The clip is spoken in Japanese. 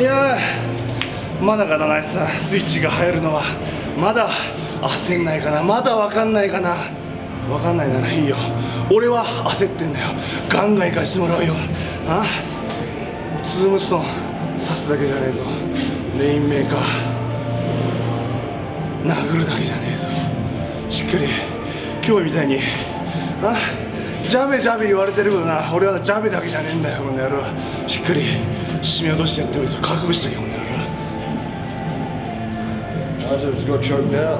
いやーまだかなナイスさ。スイッチが入るのはまだ焦んないかな。まだ分かんないかな。分かんないならいいよ。俺は焦ってんだよ。ガンガン行かしてもらうよ。あツームストーン刺すだけじゃねえぞ。レインメーカー殴るだけじゃねえぞ。しっかり今日みたいに。あジャベジャベ言われてるけどな。俺はジャベだけじゃねえんだよこの野郎。しっかり締め落としてやってみる覚悟しとけこの野郎。I just got choked out.